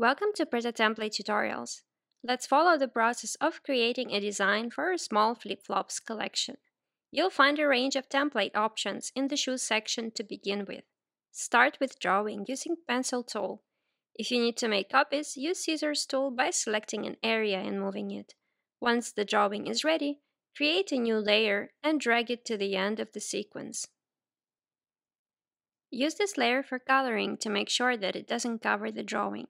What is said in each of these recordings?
Welcome to Prêt-à-Template Tutorials. Let's follow the process of creating a design for a small flip-flops collection. You'll find a range of template options in the Shoes section to begin with. Start with drawing using Pencil tool. If you need to make copies, use Scissors tool by selecting an area and moving it. Once the drawing is ready, create a new layer and drag it to the end of the sequence. Use this layer for coloring to make sure that it doesn't cover the drawing.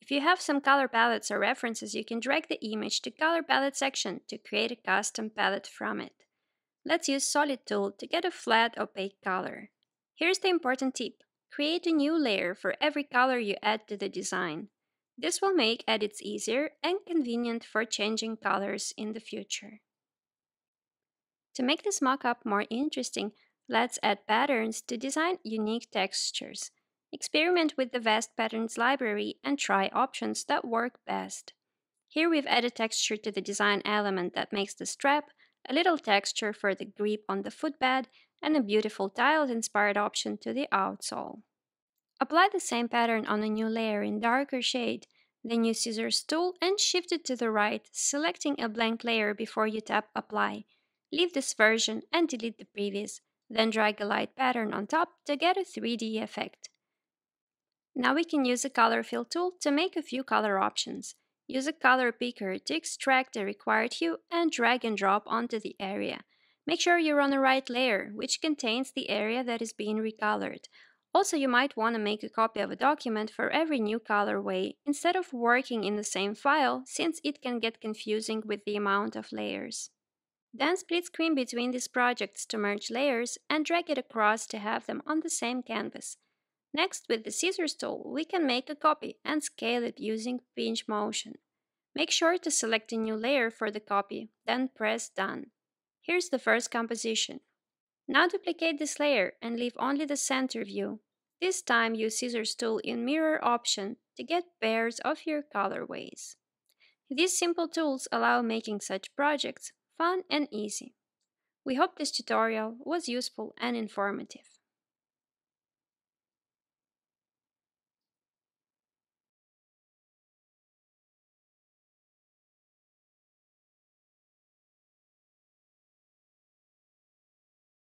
If you have some color palettes or references, you can drag the image to Color Palette section to create a custom palette from it. Let's use Solid tool to get a flat opaque color. Here's the important tip. Create a new layer for every color you add to the design. This will make edits easier and convenient for changing colors in the future. To make this mockup more interesting, let's add patterns to design unique textures. Experiment with the Vest Patterns library and try options that work best. Here we've added texture to the design element that makes the strap, a little texture for the grip on the footbed, and a beautiful tiles-inspired option to the outsole. Apply the same pattern on a new layer in darker shade, then use Scissors tool and shift it to the right, selecting a blank layer before you tap Apply. Leave this version and delete the previous, then drag a light pattern on top to get a 3D effect. Now we can use the color fill tool to make a few color options. Use a color picker to extract the required hue and drag and drop onto the area. Make sure you're on the right layer, which contains the area that is being recolored. Also, you might want to make a copy of a document for every new colorway instead of working in the same file since it can get confusing with the amount of layers. Then split screen between these projects to merge layers and drag it across to have them on the same canvas. Next, with the scissors tool, we can make a copy and scale it using pinch motion. Make sure to select a new layer for the copy, then press Done. Here's the first composition. Now duplicate this layer and leave only the center view. This time use scissors tool in mirror option to get pairs of your colorways. These simple tools allow making such projects fun and easy. We hope this tutorial was useful and informative.